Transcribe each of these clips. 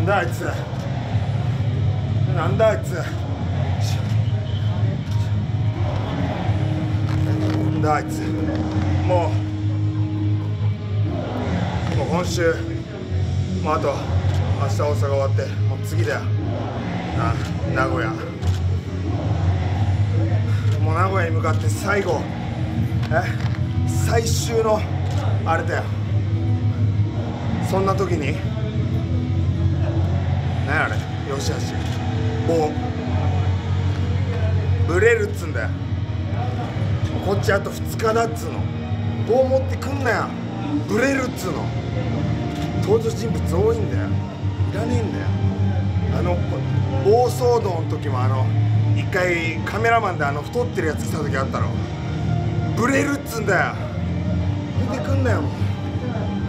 なんだあいつ。なんだあいつ。なんだあいつ。もう。もう今週。もうあと明日大阪終わってもう次だよ。あ名古屋。もう名古屋に向かって最後。え最終のあれだよ。そんな時に。何あれ。よしあし。棒ブレるっつんだよ。こっちあと2日だっつうの。棒持ってくんなよ。ブレるっつうの。登場人物多いんだよ。いらねえんだよ。あの暴走道の時もあの一回カメラマンであの太ってるやつ来た時あったろ。ブレるっつんだよ。出てくんなよ。も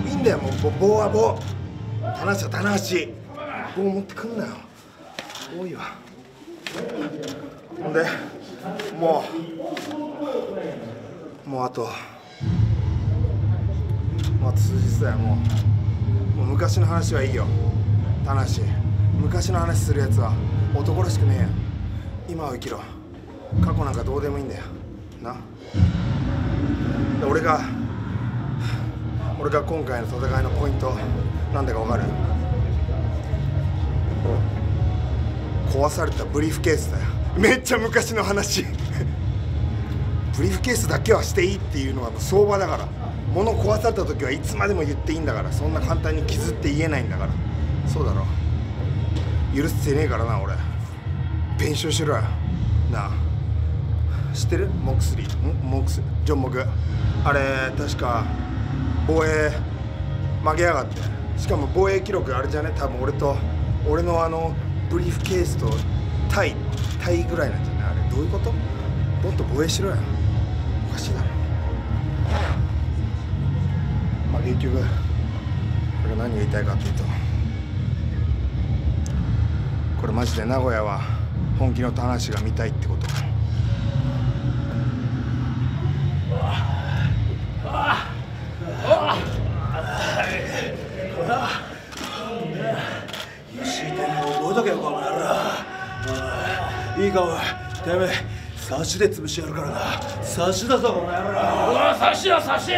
ういいんだよ。もう棒は棒。話は棚橋棒持ってくんなよ。多いわ。ほんでもうもうあともうあと数日だよもう。もう昔の話はいいよ。棚橋昔の話するやつは男らしくねえよ今を生きろ。過去なんかどうでもいいんだよ。な。俺が俺が今回の戦いのポイントなんだか分かる？壊されたブリーフケースだよ。めっちゃ昔の話。ブリーフケースだけはしていいっていうのは相場だから。物壊された時はいつまでも言っていいんだから。そんな簡単に傷って言えないんだから。そうだろ。許してねえからな俺。弁償しろよ。なあ。知ってる？モクスリー。んモクス。ジョン・モクあれ確か防衛負けやがって。しかも防衛記録あれじゃね？多分俺と俺のあのブリーフケースとタイタイぐらいなんじゃない？あれどういうこと？もっと防衛しろやおかしいだろ。まあ結局これ何が言いたいかっていうとこれマジで名古屋は本気の田無が見たいってこと。かいいいかおいてめえ。差しで潰してやるからな。差しだぞこの野郎うわ差しや差しい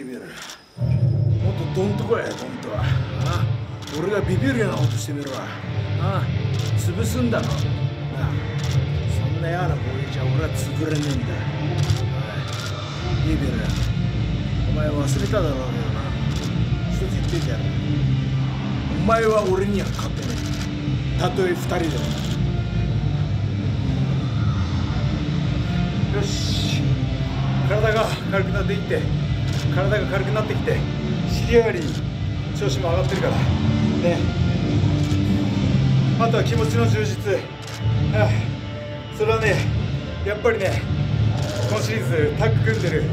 いビル。もっとドンとこいドンとは。あ俺がビビるようなことしてみろ。ああ。潰すんだろ。なあ。そんな嫌な攻撃じゃ俺は作れねえんだ。おいいいビル。お前忘れただろうけどな。一つ言っててやる。お前は俺には勝てねえたとえ二人でも。よし。体が軽くなっていって体が軽くなってきて尻上がり調子も上がってるから。ね。あとは気持ちの充実。ああそれはねやっぱりね今シリーズタッグ組んでる。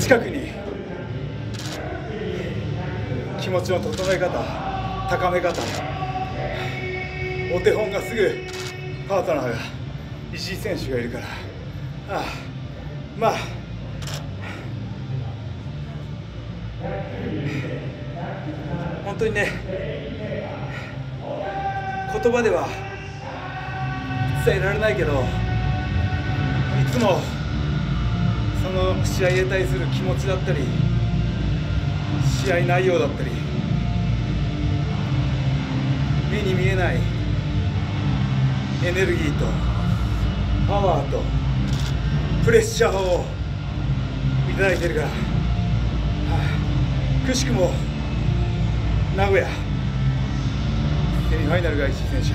近くに気持ちの整え方。高め方。お手本がすぐパートナーが石井選手がいるから。ああまあ。本当にね言葉では伝えられないけどいつもその試合へ対する気持ちだったり試合内容だったり目に見えないエネルギーとパワーとプレッシャーをいただいてるから、はあ、くしくも名古屋セミファイナルが石井選手。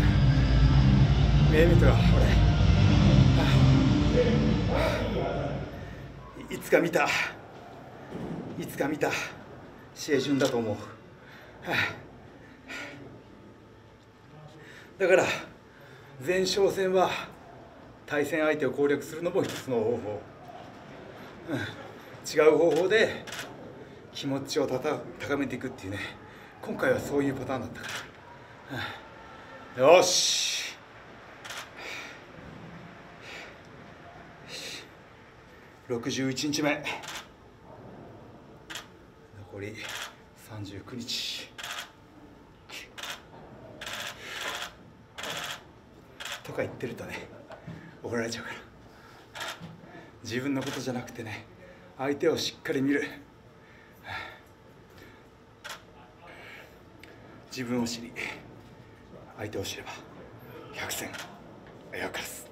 メインイベントが俺、はあ、いつか見た。いつか見た。試合順だと思う、はあ、だから前哨戦は対戦相手を攻略するのも一つの方法、うん、違う方法で気持ちを高めていくっていうね。今回はそういうパターンだったから、うん、よし。61日目。残り39日。とか言ってるとね怒られちゃうから。自分のことじゃなくてね相手をしっかり見る。自分を知り相手を知れば百戦あやかす。